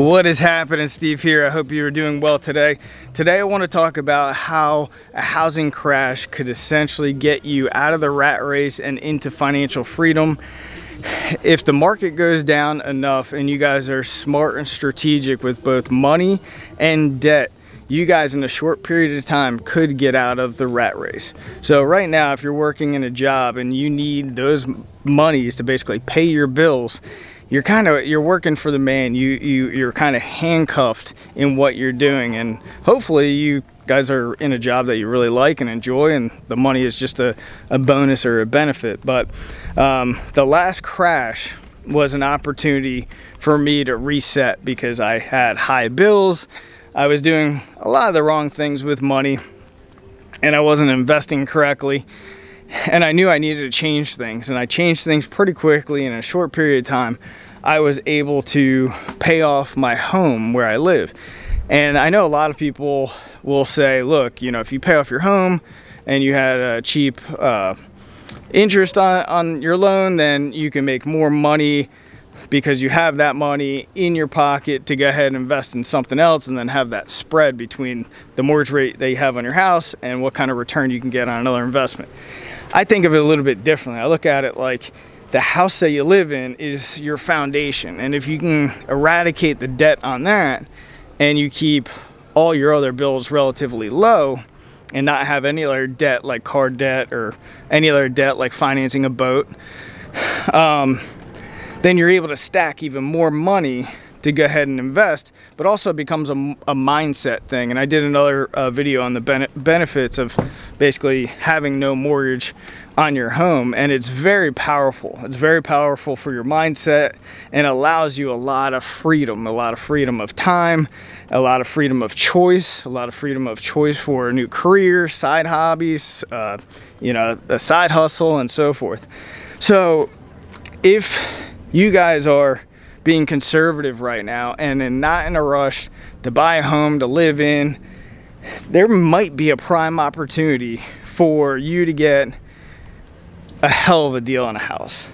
What is happening? Steve here. I hope you are doing well today. Today I want to talk about how a housing crash could essentially get you out of the rat race and into financial freedom. If the market goes down enough and you guys are smart and strategic with both money and debt, you guys in a short period of time could get out of the rat race. So right now, if you're working in a job and you need those monies to basically pay your bills, you're kind of you're working for the man. You you you're kind of handcuffed in what you're doing. And hopefully you guys are in a job that you really like and enjoy and the money is just a, a bonus or a benefit. But um, the last crash was an opportunity for me to reset because I had high bills. I was doing a lot of the wrong things with money and I wasn't investing correctly and I knew I needed to change things and I changed things pretty quickly in a short period of time I was able to pay off my home where I live and I know a lot of people will say look you know if you pay off your home and you had a cheap uh, interest on, on your loan then you can make more money because you have that money in your pocket to go ahead and invest in something else and then have that spread between the mortgage rate that you have on your house and what kind of return you can get on another investment. I think of it a little bit differently. I look at it like the house that you live in is your foundation. And if you can eradicate the debt on that and you keep all your other bills relatively low and not have any other debt like car debt or any other debt like financing a boat, um, then you're able to stack even more money to go ahead and invest, but also becomes a, a mindset thing. And I did another uh, video on the bene benefits of basically having no mortgage on your home. And it's very powerful. It's very powerful for your mindset and allows you a lot of freedom, a lot of freedom of time, a lot of freedom of choice, a lot of freedom of choice for a new career, side hobbies, uh, you know, a side hustle and so forth. So if you guys are being conservative right now and not in a rush to buy a home to live in, there might be a prime opportunity for you to get a hell of a deal on a house.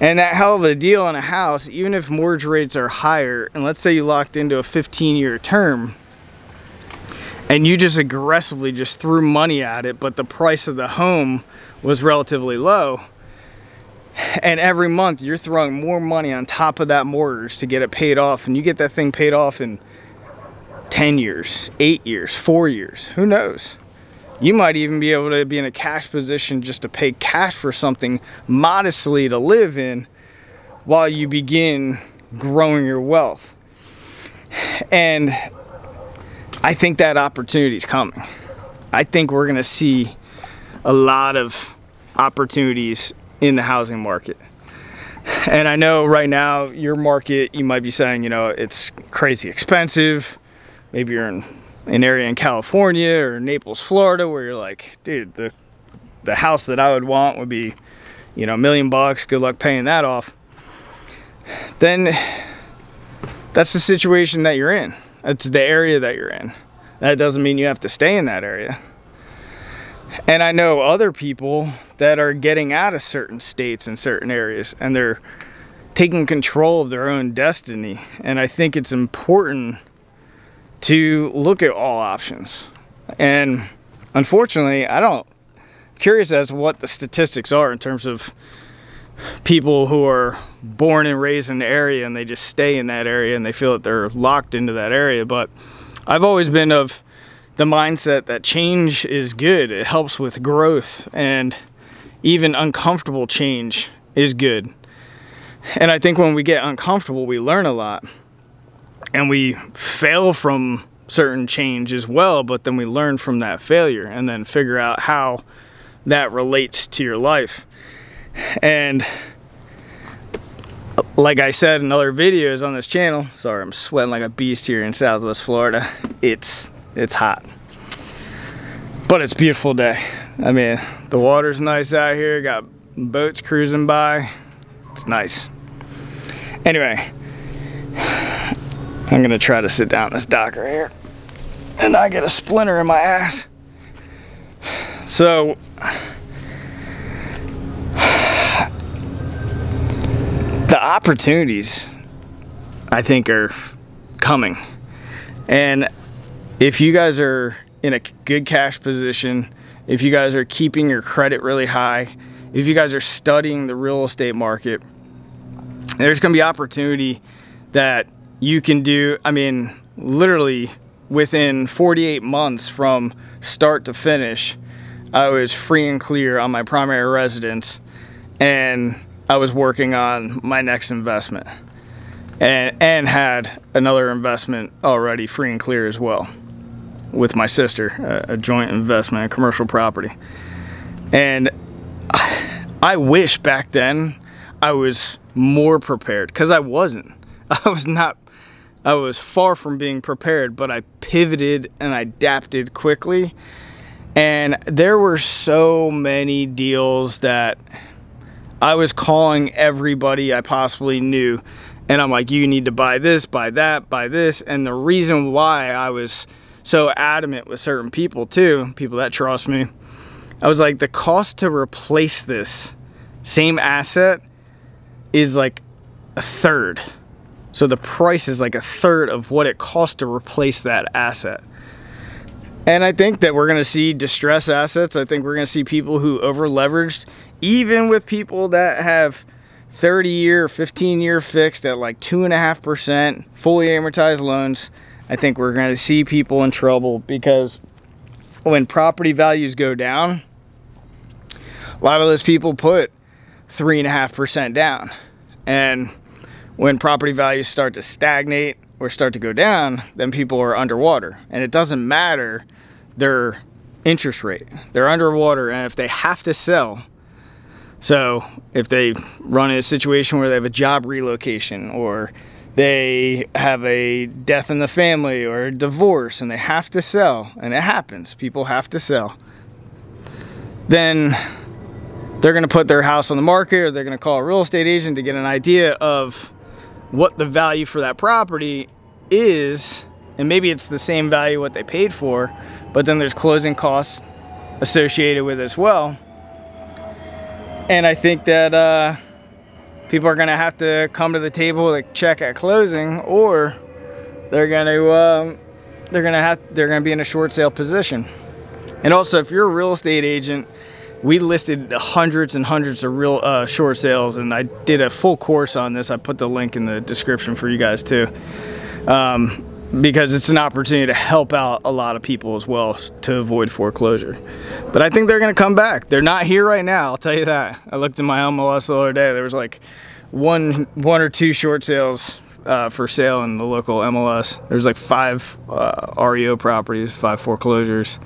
And that hell of a deal on a house, even if mortgage rates are higher, and let's say you locked into a 15 year term, and you just aggressively just threw money at it, but the price of the home was relatively low, and every month you're throwing more money on top of that mortgage to get it paid off and you get that thing paid off in 10 years 8 years 4 years who knows you might even be able to be in a cash position just to pay cash for something modestly to live in while you begin growing your wealth and I think that opportunity is coming I think we're gonna see a lot of opportunities in the housing market. And I know right now your market, you might be saying, you know, it's crazy expensive. Maybe you're in an area in California or Naples, Florida, where you're like, dude, the the house that I would want would be, you know, a million bucks. Good luck paying that off. Then that's the situation that you're in. That's the area that you're in. That doesn't mean you have to stay in that area. And I know other people that are getting out of certain states and certain areas and they're taking control of their own destiny. And I think it's important to look at all options. And unfortunately, I don't curious as to what the statistics are in terms of people who are born and raised in the area and they just stay in that area and they feel that they're locked into that area. But I've always been of the mindset that change is good. It helps with growth and even uncomfortable change is good. And I think when we get uncomfortable, we learn a lot. And we fail from certain change as well, but then we learn from that failure and then figure out how that relates to your life. And like I said in other videos on this channel, sorry, I'm sweating like a beast here in Southwest Florida. It's, it's hot, but it's beautiful day. I mean, the water's nice out here, got boats cruising by. It's nice. Anyway, I'm gonna try to sit down this dock right here and I get a splinter in my ass. So, the opportunities I think are coming. And if you guys are in a good cash position, if you guys are keeping your credit really high, if you guys are studying the real estate market, there's going to be opportunity that you can do. I mean, literally within 48 months from start to finish, I was free and clear on my primary residence and I was working on my next investment and, and had another investment already free and clear as well with my sister, a, a joint investment in commercial property. And I wish back then I was more prepared because I wasn't. I was not, I was far from being prepared, but I pivoted and I adapted quickly. And there were so many deals that I was calling everybody I possibly knew. And I'm like, you need to buy this, buy that, buy this. And the reason why I was so adamant with certain people too, people that trust me, I was like, the cost to replace this same asset is like a third. So the price is like a third of what it costs to replace that asset. And I think that we're going to see distress assets. I think we're going to see people who over leveraged, even with people that have 30 year, 15 year fixed at like 2.5% fully amortized loans. I think we're going to see people in trouble because when property values go down, a lot of those people put 3.5% down. And when property values start to stagnate or start to go down, then people are underwater. And it doesn't matter their interest rate. They're underwater, and if they have to sell, so if they run a situation where they have a job relocation or they have a death in the family or a divorce and they have to sell, and it happens, people have to sell, then they're going to put their house on the market or they're going to call a real estate agent to get an idea of what the value for that property is and maybe it's the same value what they paid for but then there's closing costs associated with as well. And I think that uh, people are gonna have to come to the table a check at closing or they're gonna um, they're gonna have they're gonna be in a short sale position. And also if you're a real estate agent we listed hundreds and hundreds of real uh, short sales and I did a full course on this. I put the link in the description for you guys too. Um, because it's an opportunity to help out a lot of people as well to avoid foreclosure. But I think they're gonna come back. They're not here right now, I'll tell you that. I looked in my MLS the other day, there was like one, one or two short sales uh, for sale in the local MLS. There's like five uh, REO properties, five foreclosures.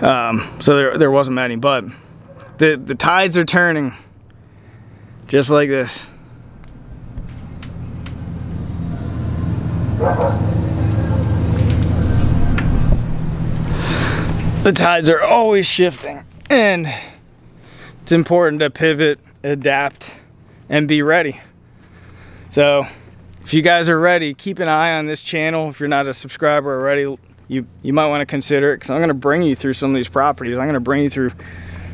Um, so there, there wasn't many, but the, the tides are turning just like this. The tides are always shifting and it's important to pivot, adapt, and be ready. So if you guys are ready, keep an eye on this channel. If you're not a subscriber already, you, you might want to consider it because I'm going to bring you through some of these properties. I'm going to bring you through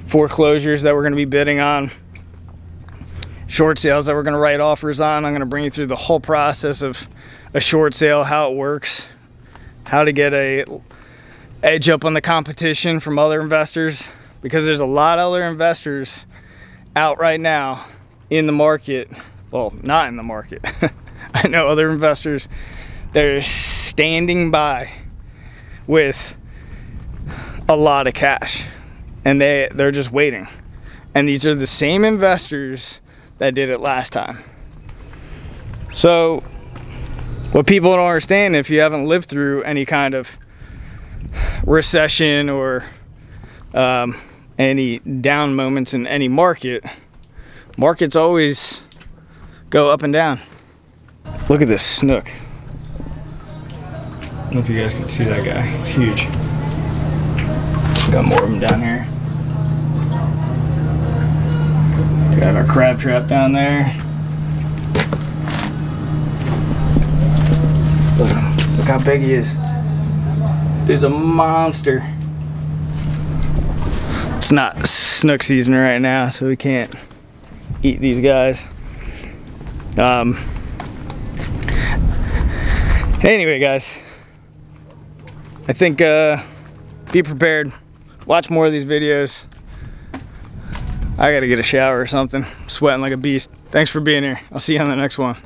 foreclosures that we're going to be bidding on, short sales that we're going to write offers on. I'm going to bring you through the whole process of a short sale, how it works, how to get a edge up on the competition from other investors because there's a lot of other investors out right now in the market. Well, not in the market. I know other investors that are standing by with a lot of cash. And they they're just waiting. And these are the same investors that did it last time. So what people don't understand if you haven't lived through any kind of recession or um, any down moments in any market markets always go up and down. Look at this snook know if you guys can see that guy. He's huge. Got more of them down here. Have our crab trap down there. Look, look how big he is. Dude's a monster. It's not snook season right now, so we can't eat these guys. Um, Anyway, guys, I think uh, be prepared. Watch more of these videos. I gotta get a shower or something. I'm sweating like a beast. Thanks for being here. I'll see you on the next one.